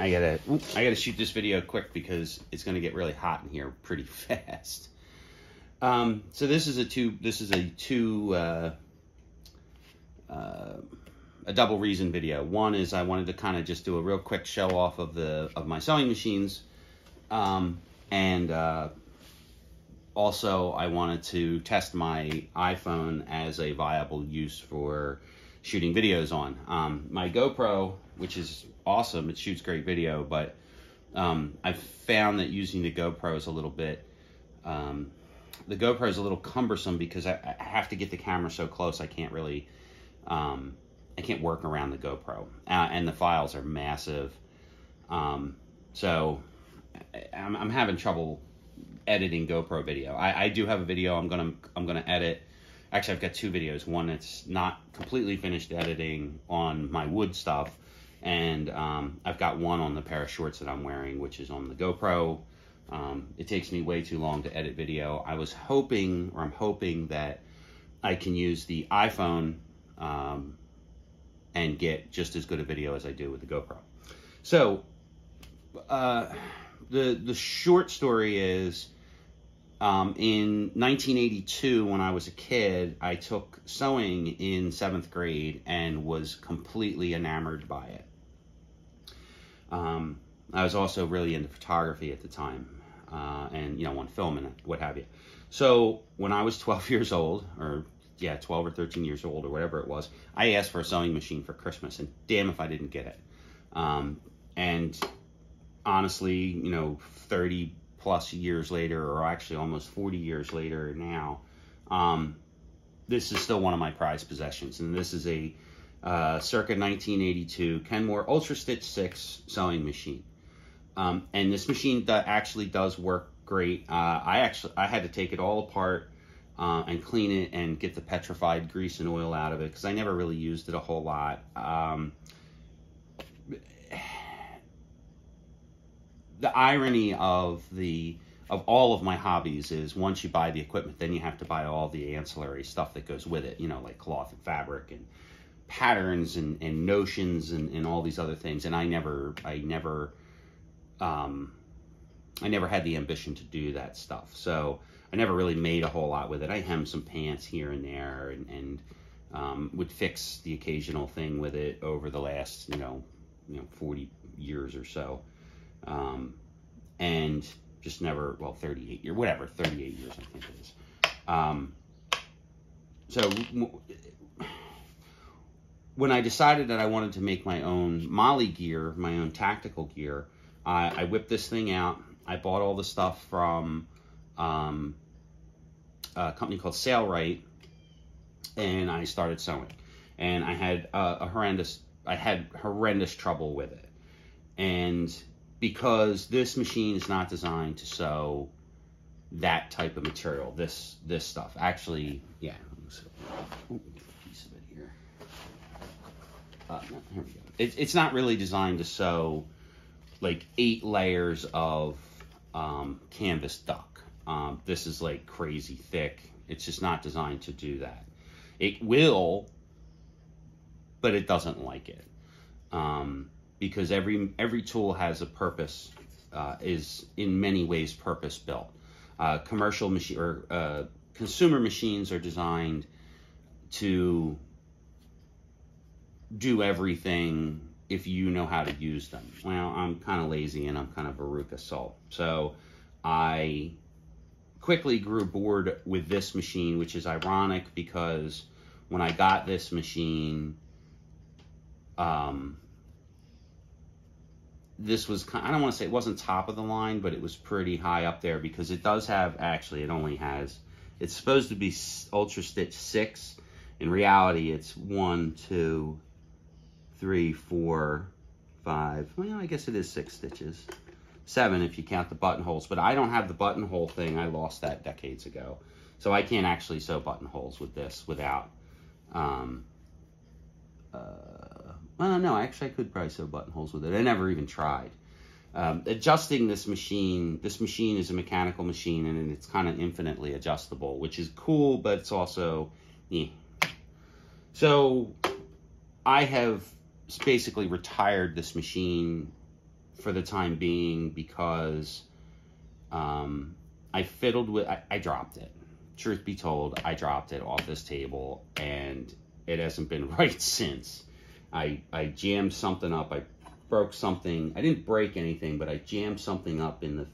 I gotta, I gotta shoot this video quick because it's gonna get really hot in here pretty fast. Um, so this is a two, this is a two, uh, uh, a double reason video. One is I wanted to kind of just do a real quick show off of the of my sewing machines, um, and uh, also I wanted to test my iPhone as a viable use for shooting videos on. Um, my GoPro, which is awesome, it shoots great video, but um, I've found that using the GoPro is a little bit. Um, the GoPro is a little cumbersome because I, I, have to get the camera so close I can't really um, I can't work around the GoPro, uh, and the files are massive. Um, so I'm, I'm, having trouble editing GoPro video. I, I, do have a video I'm gonna I'm gonna edit. Actually, I've got two videos. One that's not completely finished editing on my wood stuff, and um, I've got one on the pair of shorts that I'm wearing, which is on the GoPro. Um, it takes me way too long to edit video. I was hoping, or I'm hoping that I can use the iPhone um, and get just as good a video as I do with the GoPro. So, uh, the the short story is, um, in 1982, when I was a kid, I took sewing in seventh grade and was completely enamored by it. Um, I was also really into photography at the time, uh, and you know, on film and what have you. So when I was 12 years old, or yeah, 12 or 13 years old or whatever it was, I asked for a sewing machine for Christmas, and damn if I didn't get it. Um, and honestly, you know, 30 plus years later, or actually almost 40 years later now, um, this is still one of my prized possessions. And this is a uh, circa 1982 Kenmore Ultra Stitch 6 sewing machine. Um, and this machine that actually does work great. Uh, I actually I had to take it all apart uh, and clean it and get the petrified grease and oil out of it because I never really used it a whole lot. Um, the irony of the of all of my hobbies is once you buy the equipment, then you have to buy all the ancillary stuff that goes with it. You know, like cloth and fabric and patterns and, and notions and, and all these other things. And I never, I never, um, I never had the ambition to do that stuff. So I never really made a whole lot with it. I hemmed some pants here and there and, and um, would fix the occasional thing with it over the last, you know, you know, 40 years or so. Um, and just never, well, 38 years, whatever, 38 years, I think it is. Um, so when I decided that I wanted to make my own MOLLE gear, my own tactical gear, I, I whipped this thing out. I bought all the stuff from um, a company called Sailrite, and I started sewing. And I had a horrendous, I had horrendous trouble with it. And because this machine is not designed to sew that type of material, this this stuff. Actually, yeah, Ooh, piece of it here. It, it's not really designed to sew like eight layers of um, canvas duck. Um, this is like crazy thick. It's just not designed to do that. It will, but it doesn't like it. Um, because every every tool has a purpose, uh, is in many ways purpose built. Uh, commercial machine or uh, consumer machines are designed to do everything if you know how to use them. Well, I'm kind of lazy and I'm kind of a Veruca Salt. So I quickly grew bored with this machine, which is ironic because when I got this machine, um, this was kind I don't want to say it wasn't top of the line, but it was pretty high up there because it does have actually it only has it's supposed to be Ultra Stitch six. In reality, it's one, two, three, four, five. Well, I guess it is six stitches seven if you count the buttonholes. But I don't have the buttonhole thing. I lost that decades ago. So I can't actually sew buttonholes with this without, um, uh, well, no, actually I could probably sew buttonholes with it. I never even tried. Um, adjusting this machine, this machine is a mechanical machine and it's kind of infinitely adjustable, which is cool, but it's also, yeah. So I have basically retired this machine for the time being because um, I fiddled with, I, I dropped it. Truth be told, I dropped it off this table and it hasn't been right since. I, I jammed something up. I broke something. I didn't break anything, but I jammed something up in the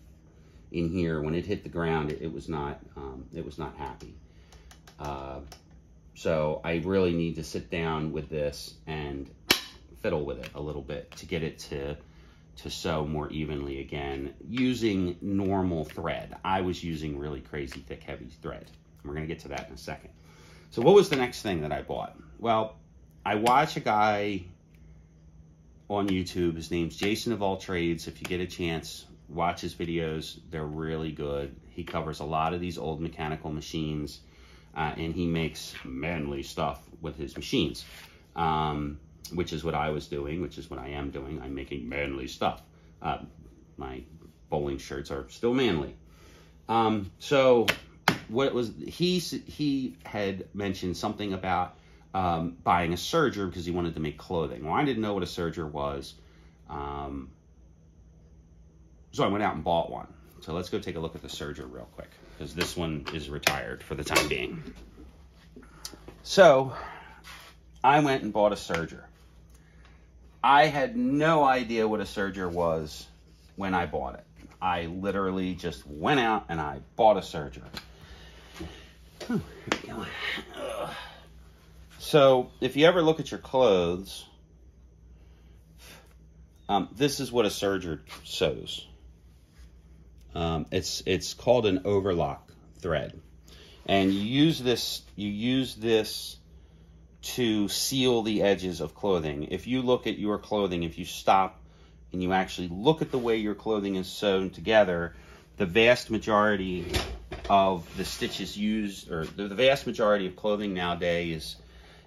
in here. When it hit the ground, it, it was not um, it was not happy. Uh, so I really need to sit down with this and fiddle with it a little bit to get it to to sew more evenly again using normal thread. I was using really crazy thick heavy thread. We're going to get to that in a second. So what was the next thing that I bought? Well, I watch a guy on YouTube. His name's Jason of All Trades. If you get a chance, watch his videos. They're really good. He covers a lot of these old mechanical machines, uh, and he makes manly stuff with his machines. Um, which is what I was doing, which is what I am doing. I'm making manly stuff. Uh, my bowling shirts are still manly. Um, so what was he he had mentioned something about um, buying a serger because he wanted to make clothing. Well, I didn't know what a serger was, um, so I went out and bought one. So let's go take a look at the serger real quick because this one is retired for the time being. So I went and bought a serger. I had no idea what a serger was when I bought it. I literally just went out and I bought a serger. So if you ever look at your clothes, um, this is what a serger sews. Um, it's it's called an overlock thread, and you use this you use this to seal the edges of clothing. If you look at your clothing, if you stop and you actually look at the way your clothing is sewn together, the vast majority of the stitches used, or the vast majority of clothing nowadays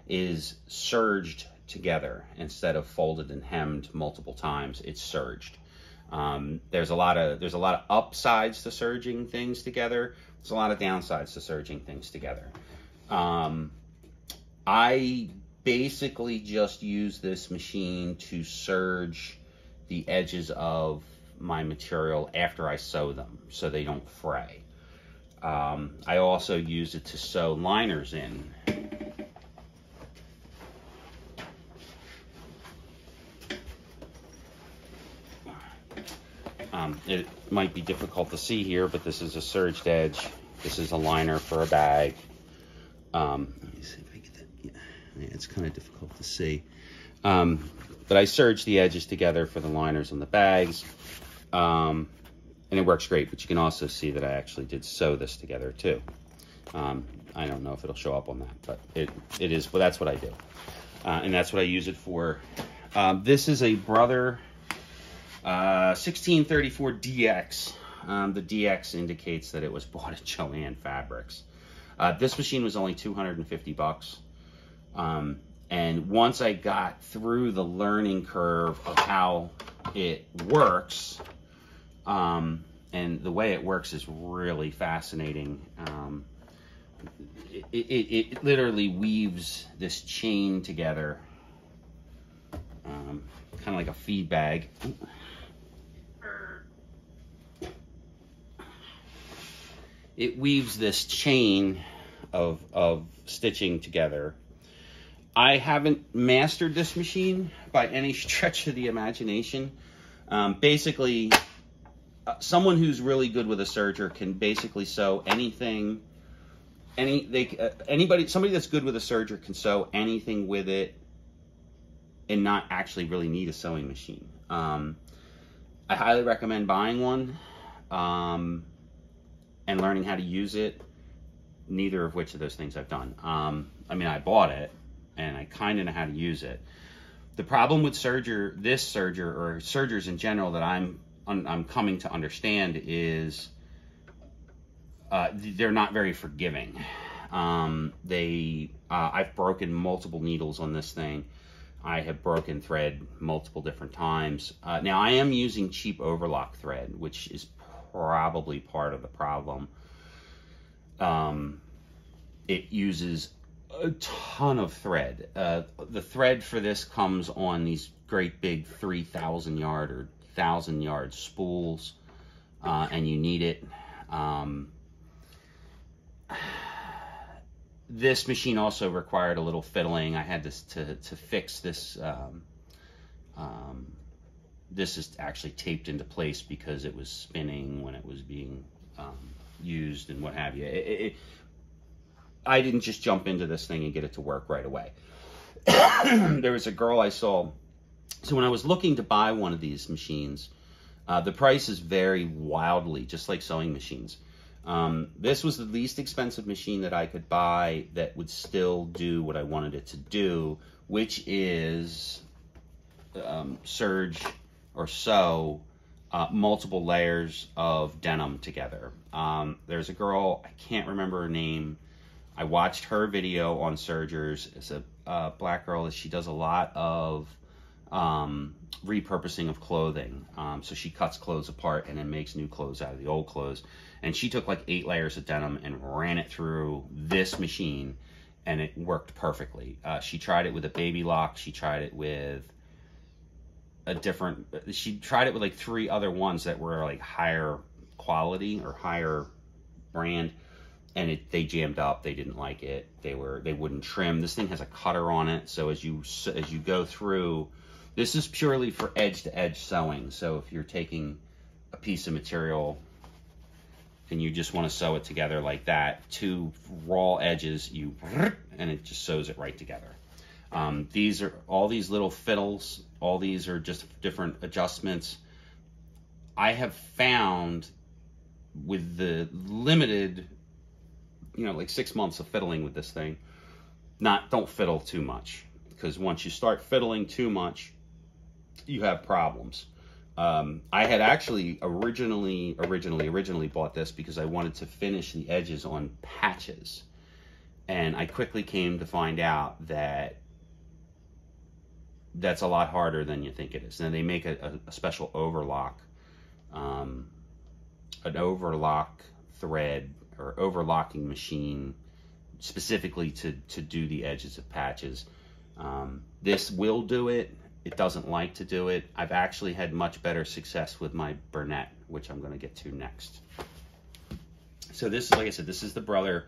is serged together instead of folded and hemmed multiple times. It's serged. Um, there's a lot of there's a lot of upsides to serging things together. There's a lot of downsides to serging things together. Um, I basically just use this machine to serge the edges of my material after I sew them so they don't fray. Um, I also use it to sew liners in. Um, it might be difficult to see here, but this is a serged edge. This is a liner for a bag. Um, let me see it's kind of difficult to see. Um, but I serged the edges together for the liners on the bags. Um, and it works great, but you can also see that I actually did sew this together too. Um, I don't know if it'll show up on that, but it, it is, well, that's what I do. Uh, and that's what I use it for. Um, this is a Brother uh, 1634 DX. Um, the DX indicates that it was bought at Joann Fabrics. Uh, this machine was only 250 bucks. Um, and once I got through the learning curve of how it works, um, and the way it works is really fascinating. Um, it, it, it, literally weaves this chain together, um, kind of like a feed bag. It weaves this chain of, of stitching together I haven't mastered this machine by any stretch of the imagination. Um, basically, uh, someone who's really good with a serger can basically sew anything. Any they uh, anybody somebody that's good with a serger can sew anything with it, and not actually really need a sewing machine. Um, I highly recommend buying one um, and learning how to use it. Neither of which of those things I've done. Um, I mean, I bought it and I kind of know how to use it. The problem with serger, this serger or sergers in general that I'm I'm coming to understand is uh, they're not very forgiving. Um, they uh, I've broken multiple needles on this thing. I have broken thread multiple different times. Uh, now I am using cheap overlock thread, which is probably part of the problem. Um, it uses a ton of thread. Uh, the thread for this comes on these great big 3,000 yard or thousand yard spools, uh, and you need it. Um, this machine also required a little fiddling. I had this to, to fix this. Um, um, this is actually taped into place because it was spinning when it was being um, used and what have you. It, it, I didn't just jump into this thing and get it to work right away. there was a girl I saw. So when I was looking to buy one of these machines, uh, the prices vary wildly, just like sewing machines. Um, this was the least expensive machine that I could buy that would still do what I wanted it to do, which is um, serge or sew uh, multiple layers of denim together. Um, there's a girl, I can't remember her name. I watched her video on sergers. It's a uh, black girl. She does a lot of um, repurposing of clothing. Um, so she cuts clothes apart and then makes new clothes out of the old clothes. And she took like eight layers of denim and ran it through this machine and it worked perfectly. Uh, she tried it with a baby lock. She tried it with a different, she tried it with like three other ones that were like higher quality or higher brand and it, they jammed up. They didn't like it. They were they wouldn't trim. This thing has a cutter on it, so as you as you go through, this is purely for edge to edge sewing. So if you're taking a piece of material and you just want to sew it together like that, two raw edges, you and it just sews it right together. Um, these are all these little fiddles. All these are just different adjustments. I have found with the limited you know, like six months of fiddling with this thing. Not, don't fiddle too much because once you start fiddling too much, you have problems. Um, I had actually originally, originally, originally bought this because I wanted to finish the edges on patches. And I quickly came to find out that that's a lot harder than you think it is. And they make a, a, special overlock, um, an overlock thread or overlocking machine specifically to, to do the edges of patches. Um, this will do it. It doesn't like to do it. I've actually had much better success with my Bernette, which I'm going to get to next. So this is, like I said, this is the Brother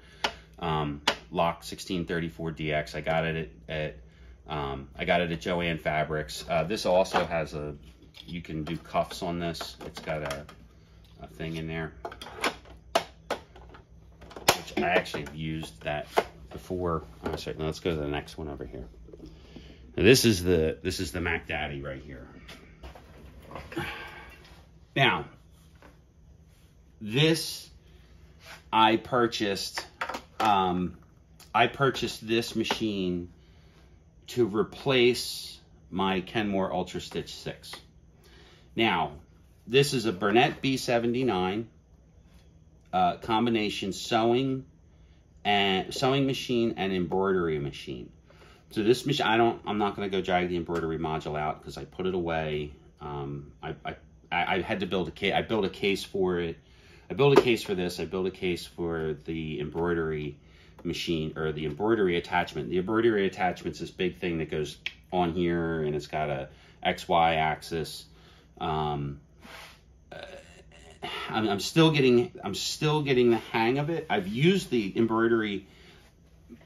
um, Lock 1634DX. I got it at, at um, I got it at Joann Fabrics. Uh, this also has a, you can do cuffs on this. It's got a, a thing in there. I actually have used that before. Oh, sorry, let's go to the next one over here. Now, this is the this is the Mac Daddy right here. Now, this I purchased. Um, I purchased this machine to replace my Kenmore Ultra Stitch 6. Now, this is a Bernette B79 uh, combination sewing and sewing machine and embroidery machine. So this machine, I don't, I'm not going to go drag the embroidery module out because I put it away. Um, I, I, I had to build a case. I built a case for it. I built a case for this. I built a case for the embroidery machine or the embroidery attachment. The embroidery attachment's this big thing that goes on here and it's got a XY axis. Um, I'm, I'm still getting I'm still getting the hang of it. I've used the embroidery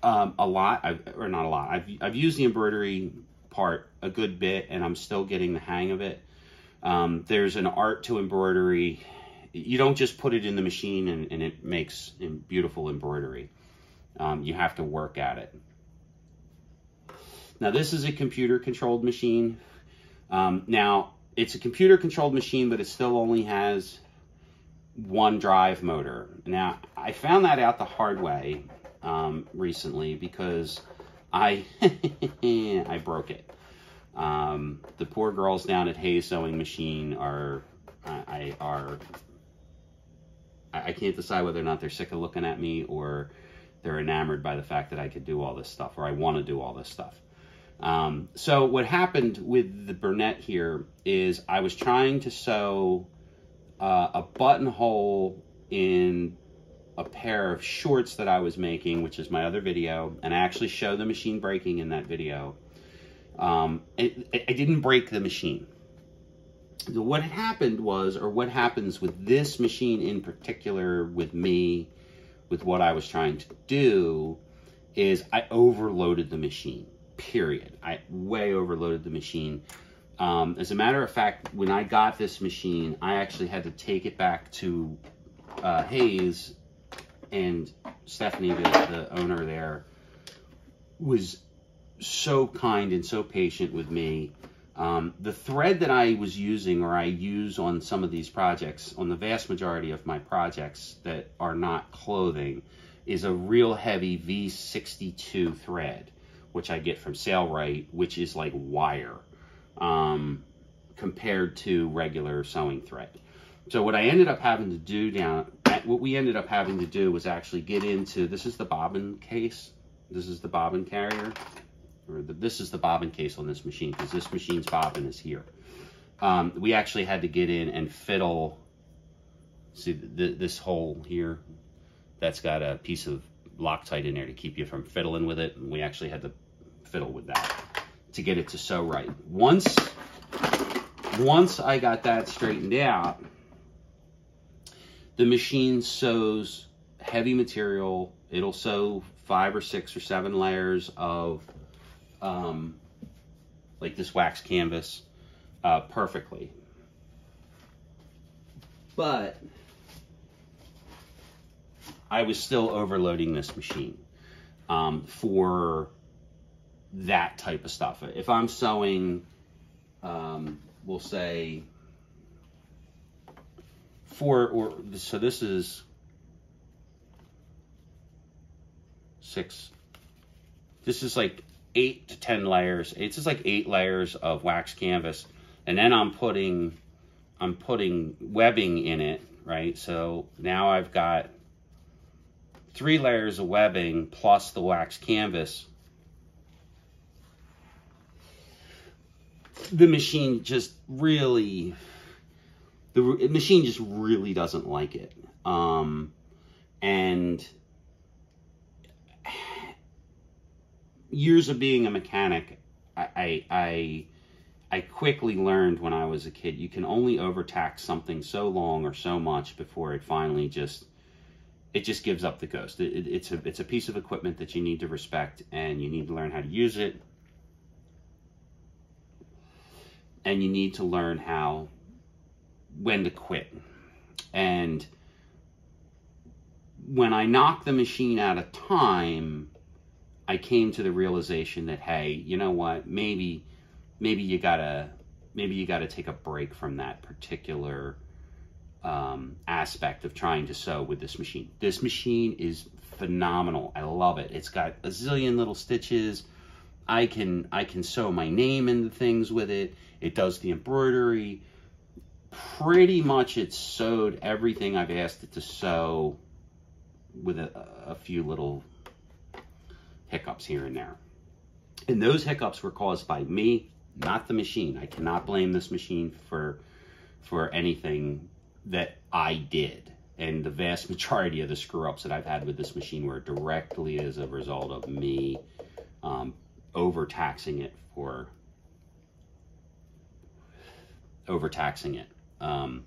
um, a lot, I've, or not a lot. I've I've used the embroidery part a good bit, and I'm still getting the hang of it. Um, there's an art to embroidery. You don't just put it in the machine and, and it makes beautiful embroidery. Um, you have to work at it. Now this is a computer controlled machine. Um, now it's a computer controlled machine, but it still only has one drive motor. Now, I found that out the hard way um, recently because I I broke it. Um, the poor girls down at Hayes Sewing Machine are I are I can't decide whether or not they're sick of looking at me or they're enamored by the fact that I could do all this stuff or I want to do all this stuff. Um, so what happened with the Bernette here is I was trying to sew uh, a buttonhole in a pair of shorts that I was making, which is my other video, and I actually show the machine breaking in that video. Um, it, it, I didn't break the machine. what had happened was, or what happens with this machine in particular, with me, with what I was trying to do, is I overloaded the machine. Period. I way overloaded the machine. Um, as a matter of fact, when I got this machine, I actually had to take it back to uh, Hayes and Stephanie, the, the owner there, was so kind and so patient with me. Um, the thread that I was using or I use on some of these projects, on the vast majority of my projects that are not clothing, is a real heavy V62 thread, which I get from Sailrite, which is like wire um, compared to regular sewing thread. So what I ended up having to do down, what we ended up having to do was actually get into, this is the bobbin case. This is the bobbin carrier. Or the, this is the bobbin case on this machine because this machine's bobbin is here. Um, we actually had to get in and fiddle, see this hole here, that's got a piece of Loctite in there to keep you from fiddling with it. And we actually had to fiddle with that to get it to sew right. Once, once I got that straightened out, the machine sews heavy material. It'll sew five or six or seven layers of um, like this wax canvas uh, perfectly. But I was still overloading this machine um, for that type of stuff. If I'm sewing, um, we'll say four or so this is six. This is like eight to ten layers. It's just like eight layers of wax canvas, and then I'm putting I'm putting webbing in it, right? So now I've got three layers of webbing plus the wax canvas. The machine just really the machine just really doesn't like it. Um, and years of being a mechanic, I, I, I, quickly learned when I was a kid, you can only overtax something so long or so much before it finally just, it just gives up the ghost. It, it, it's a, it's a piece of equipment that you need to respect and you need to learn how to use it. And you need to learn how when to quit. And when I knocked the machine out of time, I came to the realization that hey, you know what? Maybe maybe you gotta maybe you gotta take a break from that particular um, aspect of trying to sew with this machine. This machine is phenomenal. I love it. It's got a zillion little stitches. I can I can sew my name into things with it. It does the embroidery pretty much it sewed everything I've asked it to sew with a, a few little hiccups here and there. And those hiccups were caused by me, not the machine. I cannot blame this machine for for anything that I did. And the vast majority of the screw ups that I've had with this machine were directly as a result of me um, overtaxing it for overtaxing it. Um,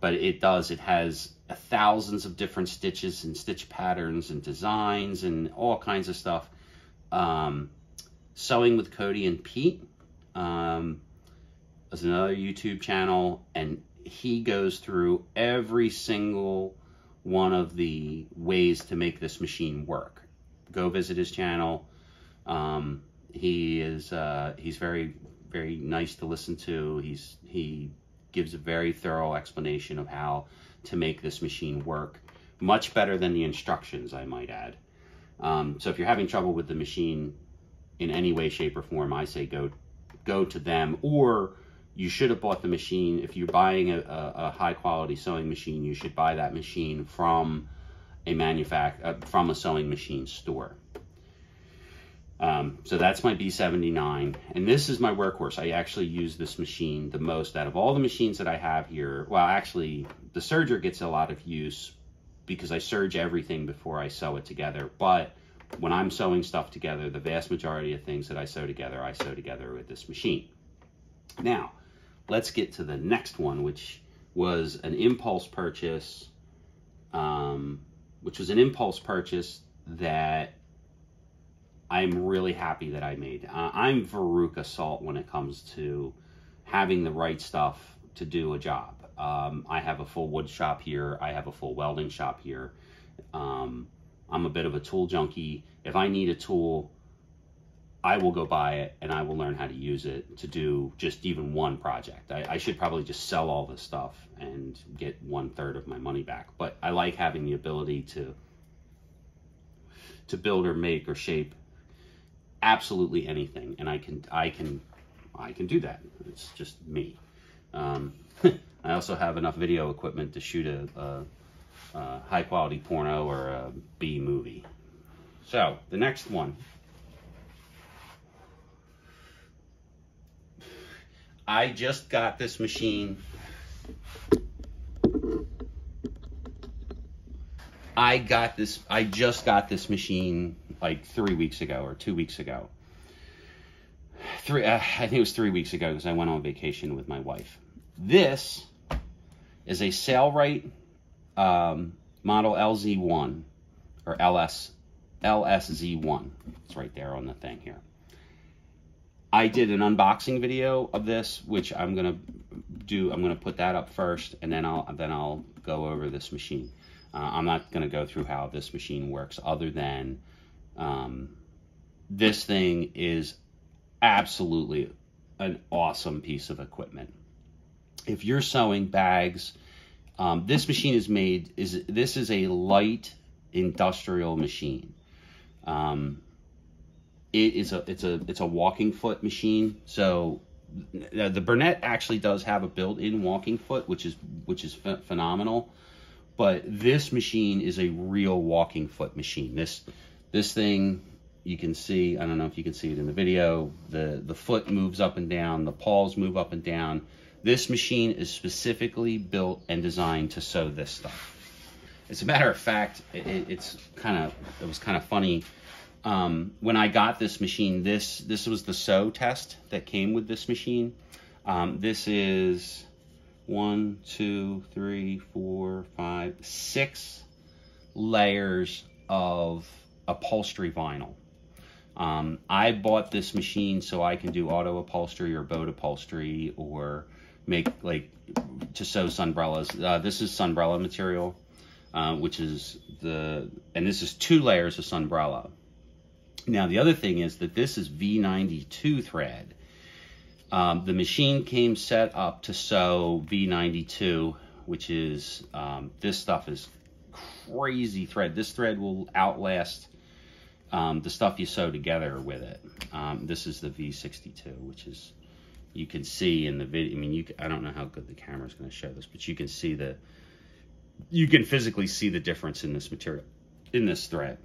but it does, it has thousands of different stitches and stitch patterns and designs and all kinds of stuff. Um, Sewing with Cody and Pete um, is another YouTube channel, and he goes through every single one of the ways to make this machine work. Go visit his channel. Um, he is uh, he's very very nice to listen to. He's he gives a very thorough explanation of how to make this machine work. Much better than the instructions, I might add. Um, so if you're having trouble with the machine in any way, shape, or form, I say go go to them. Or you should have bought the machine. If you're buying a, a, a high quality sewing machine, you should buy that machine from a manufact uh, from a sewing machine store. Um, so that's my B79. And this is my workhorse. I actually use this machine the most out of all the machines that I have here. Well, actually, the serger gets a lot of use because I serge everything before I sew it together. But when I'm sewing stuff together, the vast majority of things that I sew together, I sew together with this machine. Now, let's get to the next one, which was an impulse purchase, um, which was an impulse purchase that I'm really happy that I made. Uh, I'm Veruca Salt when it comes to having the right stuff to do a job. Um, I have a full wood shop here. I have a full welding shop here. Um, I'm a bit of a tool junkie. If I need a tool, I will go buy it and I will learn how to use it to do just even one project. I, I should probably just sell all this stuff and get one third of my money back. But I like having the ability to to build or make or shape absolutely anything, and I can I can I can do that. It's just me. Um, I also have enough video equipment to shoot a, a, a high quality porno or a B movie. So the next one. I just got this machine. I got this, I just got this machine like three weeks ago or two weeks ago. Three, uh, I think it was three weeks ago because I went on vacation with my wife. This is a Sailrite um, model LZ1 or LS LSZ1. It's right there on the thing here. I did an unboxing video of this, which I'm gonna do. I'm gonna put that up first, and then I'll then I'll go over this machine. Uh, I'm not gonna go through how this machine works, other than um, this thing is absolutely an awesome piece of equipment. If you're sewing bags, um, this machine is made is this is a light industrial machine. Um, it is a it's a it's a walking foot machine. So the Bernette actually does have a built-in walking foot, which is which is ph phenomenal. But this machine is a real walking foot machine. This this thing you can see. I don't know if you can see it in the video. The the foot moves up and down. The paws move up and down. This machine is specifically built and designed to sew this stuff. As a matter of fact, it, it's kind of it was kind of funny um, when I got this machine, this this was the sew test that came with this machine. Um, this is one, two, three, four, five, six layers of upholstery vinyl. Um, I bought this machine so I can do auto upholstery or boat upholstery or make like to sew sunbrellas. Uh, this is sunbrella material, uh, which is the and this is two layers of sunbrella. Now, the other thing is that this is V92 thread. Um, the machine came set up to sew V92, which is, um, this stuff is crazy thread. This thread will outlast um, the stuff you sew together with it. Um, this is the V62, which is, you can see in the video, I mean, you, I don't know how good the camera is going to show this, but you can see the, you can physically see the difference in this material, in this thread.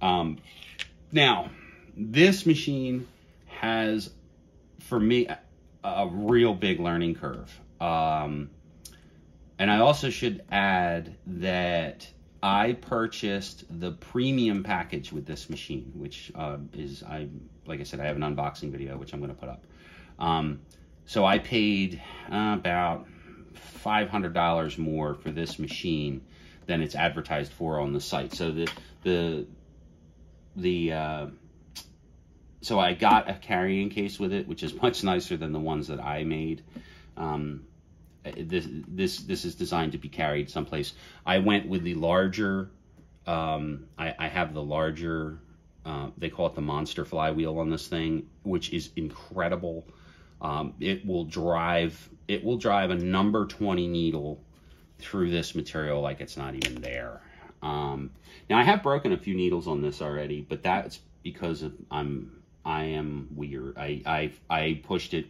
Um, now, this machine has, for me, a, a real big learning curve. Um, and I also should add that I purchased the premium package with this machine, which uh, is, I like I said, I have an unboxing video, which I'm going to put up. Um, so I paid uh, about $500 more for this machine than it's advertised for on the site. So the, the the uh, so I got a carrying case with it, which is much nicer than the ones that I made. Um, this this this is designed to be carried someplace. I went with the larger. Um, I, I have the larger. Uh, they call it the monster flywheel on this thing, which is incredible. Um, it will drive. It will drive a number twenty needle through this material like it's not even there. Um, now I have broken a few needles on this already, but that's because of, I'm I am weird. I I I pushed it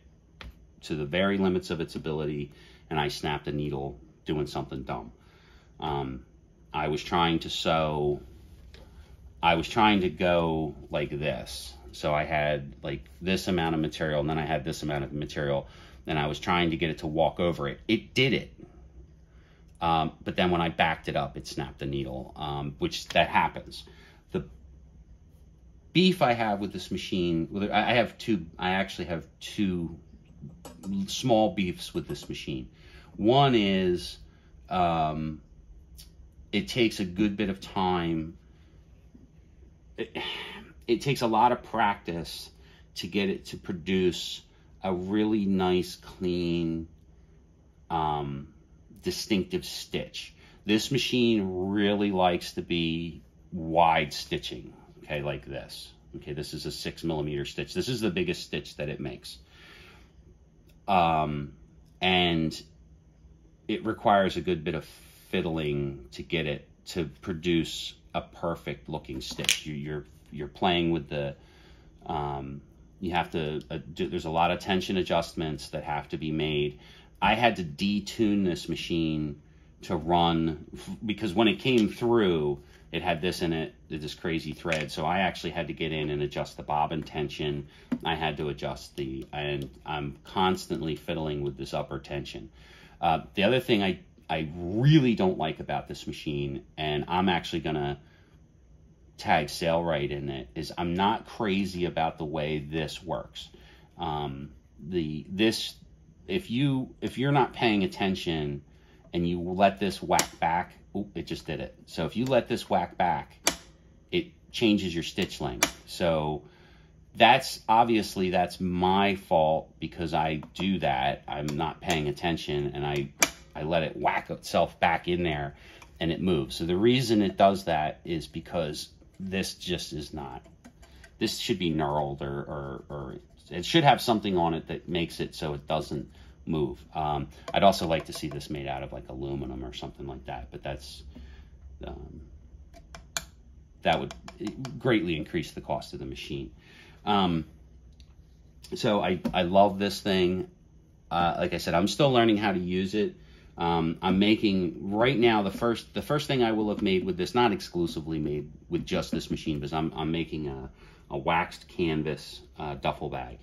to the very limits of its ability, and I snapped a needle doing something dumb. Um, I was trying to sew. I was trying to go like this. So I had like this amount of material, and then I had this amount of material, and I was trying to get it to walk over it. It did it. Um, but then when I backed it up, it snapped the needle, um, which that happens. The beef I have with this machine, I have two, I actually have two small beefs with this machine. One is um, it takes a good bit of time. It, it takes a lot of practice to get it to produce a really nice, clean, um, distinctive stitch. This machine really likes to be wide stitching, okay, like this. Okay, this is a six millimeter stitch. This is the biggest stitch that it makes. Um, and it requires a good bit of fiddling to get it to produce a perfect looking stitch. You, you're you're playing with the um, you have to uh, do, there's a lot of tension adjustments that have to be made. I had to detune this machine to run because when it came through, it had this in it, this crazy thread. So I actually had to get in and adjust the bobbin tension. I had to adjust the, and I'm constantly fiddling with this upper tension. Uh, the other thing I, I really don't like about this machine, and I'm actually going to tag Sailrite in it, is I'm not crazy about the way this works. Um, the this if you if you're not paying attention and you let this whack back, it just did it. So if you let this whack back, it changes your stitch length. So that's obviously that's my fault because I do that. I'm not paying attention and I I let it whack itself back in there and it moves. So the reason it does that is because this just is not. This should be knurled or, or, or it should have something on it that makes it so it doesn't move. Um, I'd also like to see this made out of like aluminum or something like that, but that's um, that would greatly increase the cost of the machine. Um, so I, I love this thing. Uh, like I said, I'm still learning how to use it. Um, I'm making right now the first the first thing I will have made with this, not exclusively made with just this machine, because I'm I'm making a, a waxed canvas uh, duffel bag,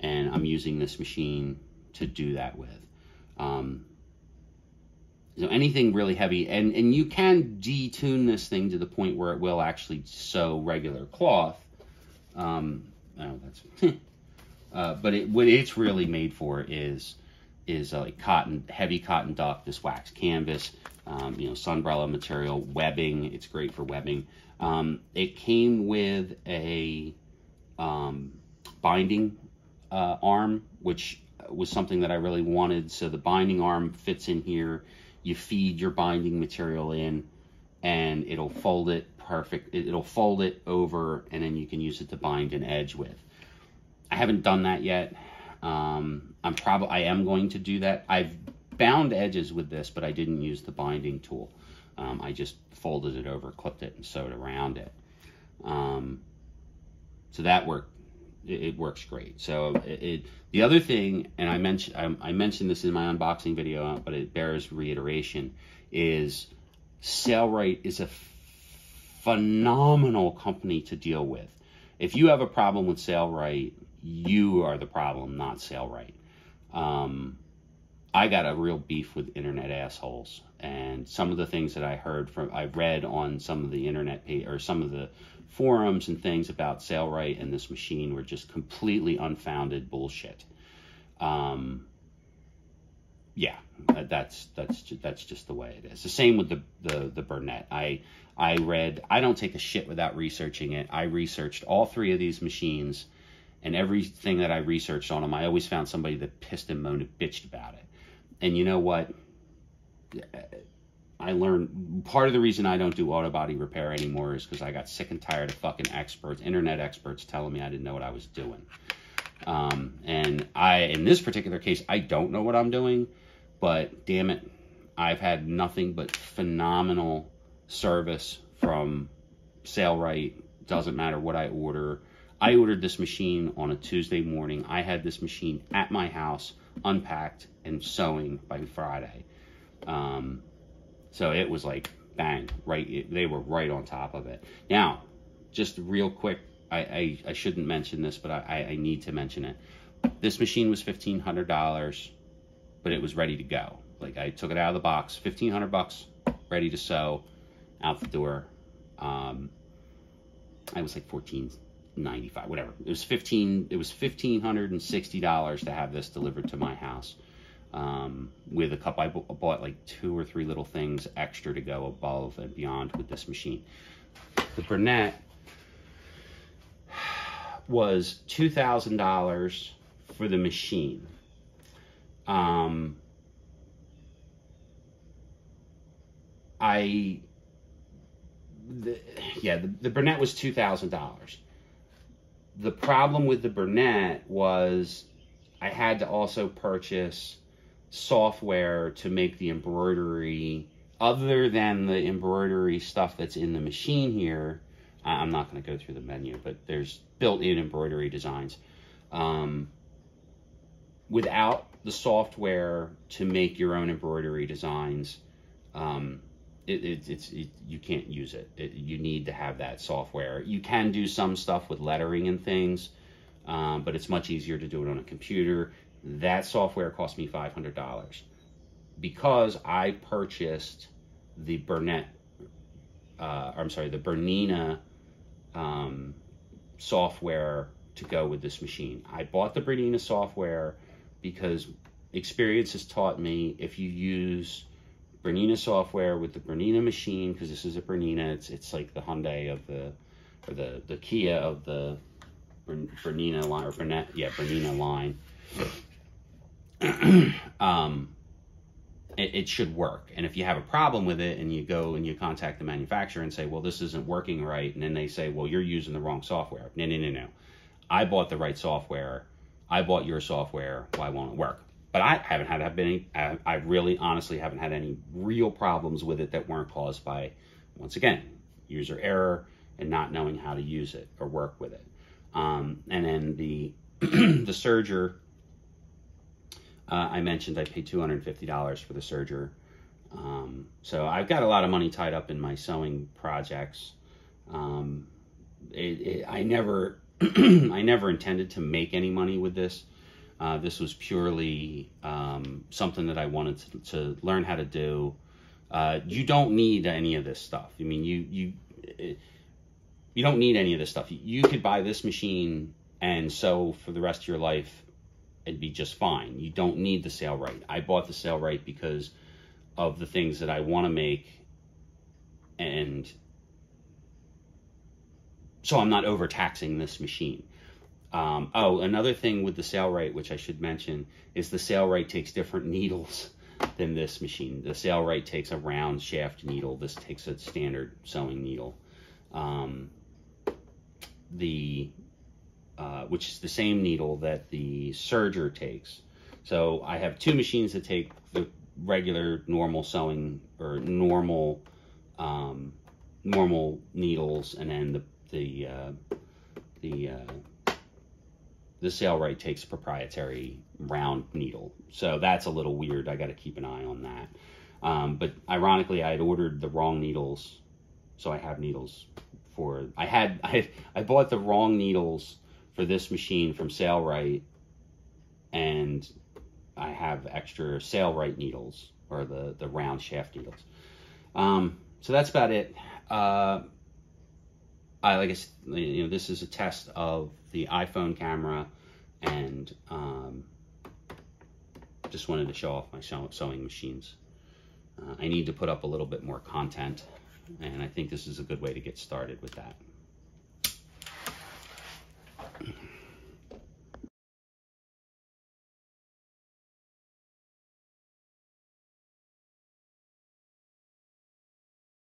and I'm using this machine to do that with. Um, so anything really heavy, and, and you can detune this thing to the point where it will actually sew regular cloth. Um, oh, that's, uh, but it, what it's really made for is is uh, like cotton, heavy cotton duck, this wax canvas, um, you know, sunbrella material, webbing. It's great for webbing. Um, it came with a um, binding uh, arm, which was something that I really wanted. So the binding arm fits in here. You feed your binding material in and it'll fold it perfect. It'll fold it over and then you can use it to bind an edge with. I haven't done that yet. Um, I'm probably, I am going to do that. I've bound edges with this, but I didn't use the binding tool. Um, I just folded it over, clipped it, and sewed around it. Um, so that worked it, it works great. So it, it, the other thing, and I mentioned I, I, mentioned this in my unboxing video, but it bears reiteration, is Sailrite is a phenomenal company to deal with. If you have a problem with Sailrite, you are the problem, not Sailrite. Um, I got a real beef with internet assholes, and some of the things that I heard from I read on some of the internet page, or some of the forums and things about Sailrite and this machine were just completely unfounded bullshit. Um, yeah, that's that's that's just the way it is. The same with the the the Bernette. I I read. I don't take a shit without researching it. I researched all three of these machines, and everything that I researched on them, I always found somebody that pissed and moaned and bitched about it. And you know what? I learned part of the reason I don't do auto body repair anymore is because I got sick and tired of fucking experts, internet experts telling me I didn't know what I was doing. Um, and I, in this particular case, I don't know what I'm doing, but damn it, I've had nothing but phenomenal service from Sailrite. Doesn't matter what I order. I ordered this machine on a Tuesday morning. I had this machine at my house, unpacked and sewing by Friday. Um, so it was like bang, right? It, they were right on top of it. Now, just real quick, I, I, I shouldn't mention this, but I, I need to mention it. This machine was fifteen hundred dollars, but it was ready to go. Like I took it out of the box, fifteen hundred bucks, ready to sew, out the door. Um, I was like fourteen 95 whatever it was 15 it was $1560 to have this delivered to my house um, with a couple i bought like two or three little things extra to go above and beyond with this machine the Bernette was $2000 for the machine um, i the, yeah the, the Bernette was $2000 the problem with the Bernette was I had to also purchase software to make the embroidery other than the embroidery stuff that's in the machine here. I'm not going to go through the menu, but there's built-in embroidery designs. Um, without the software to make your own embroidery designs, um, it, it, it's it, you can't use it. You need to have that software. You can do some stuff with lettering and things, um, but it's much easier to do it on a computer. That software cost me five hundred dollars because I purchased the Bernette. Uh, I'm sorry, the Bernina um, software to go with this machine. I bought the Bernina software because experience has taught me if you use Bernina software with the Bernina machine because this is a Bernina. It's it's like the Hyundai of the or the the Kia of the Bernina line or Bernina yeah Bernina line. um, it, it, should work. And if you have a problem with it and you go and you contact the manufacturer and say, well, this isn't working right, and then they say, well, you're using the wrong software. No, no, no, no. I bought the right software. I bought your software. Why won't it work? but I haven't had any. I really honestly haven't had any real problems with it that weren't caused by, once again, user error and not knowing how to use it or work with it. Um, and then the the serger, uh, I mentioned I paid two hundred fifty dollars for the serger. Um, so I've got a lot of money tied up in my sewing projects. Um, it, it, I never I never intended to make any money with this. Uh, this was purely um, something that I wanted to, to, learn how to do. Uh, you don't need any of this stuff. I mean, you you you don't need any of this stuff. You could buy this machine and sew for the rest of your life and be just fine. You don't need the Sailrite. I bought the Sailrite because of the things that I want to make, and so I'm not overtaxing this machine. Um, oh, another thing with the Sailrite, which I should mention, is the Sailrite takes different needles than this machine. The Sailrite takes a round shaft needle. This takes a standard sewing needle. Um, the uh, which is the same needle that the serger takes. So I have two machines that take the regular normal sewing or normal um, normal needles, and then the the uh, the uh, the Sailrite takes a proprietary round needle. So that's a little weird. I got to keep an eye on that. Um, but ironically, I had ordered the wrong needles, so I have needles for. I had I I bought the wrong needles for this machine from Sailrite, and I have extra Sailrite needles or the the round shaft needles. Um, so that's about it. Uh, I like I said, you know, this is a test of the iPhone camera, and um, just wanted to show off my sewing machines. Uh, I need to put up a little bit more content, and I think this is a good way to get started with that.